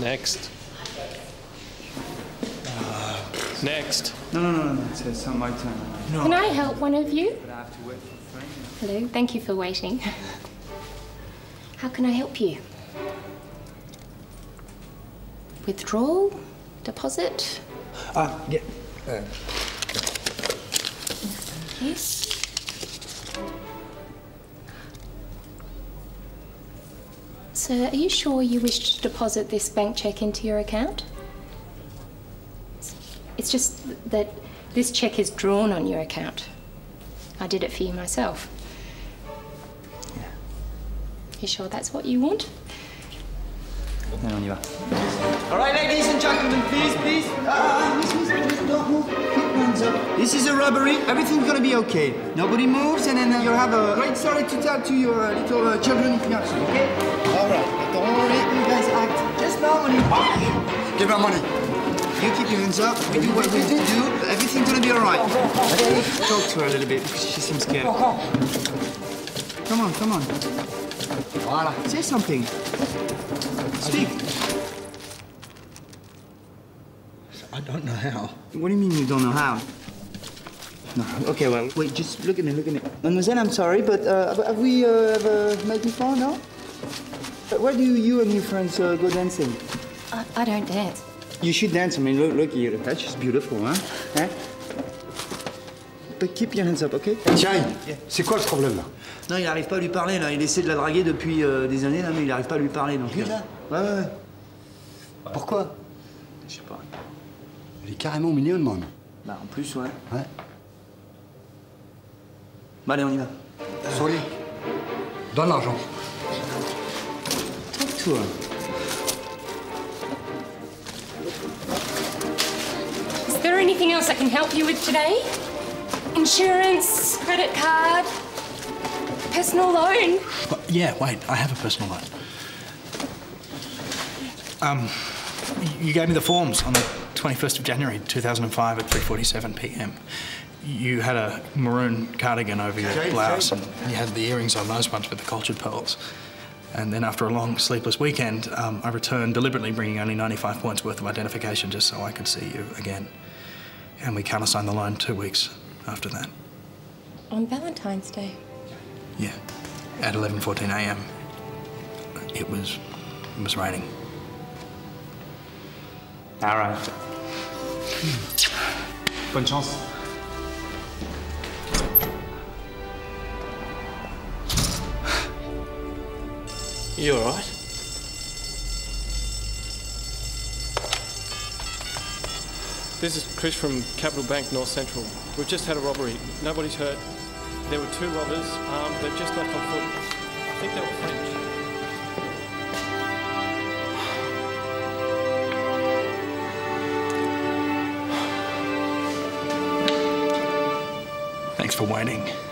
Next. Next. No, no, no, no, it's, it's not my turn. No. Can I help one of you? But I have to wait for Frank. Hello, thank you for waiting. How can I help you? Withdrawal? Deposit? Ah, yeah. Uh, Yes. Sir, are you sure you wish to deposit this bank cheque into your account? It's just that this cheque is drawn on your account. I did it for you myself. Yeah. You sure that's what you want? Allez, on y va. All right, ladies and gentlemen, please, please. Uh, This is a robbery. Everything's gonna be okay. Nobody moves, and then uh, you'll have a great story to tell to your uh, little uh, children if you have some, okay? All right, but don't worry. You guys act just normally. Give her money. You keep your hands up. We do what we do. Everything's gonna be all right. Okay? Talk to her a little bit because she seems scared. Come on, come on. Voilà. Say something. Speak. I don't know how. What do you mean you don't know how? No. Okay, well, wait, just look at me, look at me. Mademoiselle, I'm sorry, but uh, have we uh, ever met before, no? Uh, Where do you and your friends uh, go dancing? I, I don't dance. You should dance. I mean, look, look here. That's just beautiful, huh? Huh? But keep your hands up, okay? Tiens, c'est quoi le problème là? Non, il n'arrive pas à lui parler, là. Il essaie de la draguer depuis euh, des années, là, mais il n'arrive pas à lui parler, donc... Lui, là Ouais, ouais, ouais. Pourquoi? Je sais pas. Elle est carrément mignonne, man. Bah, en plus, ouais. Ouais. Bah, allez, on y va. Sorry. Donne l'argent. Talk to. Is there anything else I can help you with today? Insurance, credit card, personal loan? But, yeah, wait, I have a personal loan. Um, you gave me the forms on the 21st of January 2005 at 3:47 p.m. You had a maroon cardigan over your Jane, blouse, Jane. and you had the earrings on those ones with the cultured pearls. And then after a long sleepless weekend, um, I returned deliberately bringing only 95 points worth of identification just so I could see you again. And we countersigned the loan two weeks after that. On Valentine's Day. Yeah, at 11:14 a.m. It was it was raining. All right. Bonne chance. You all right? This is Chris from Capital Bank North Central. We've just had a robbery. Nobody's hurt. There were two robbers. Um, they've just left on foot. I think they were French. Thanks for waiting.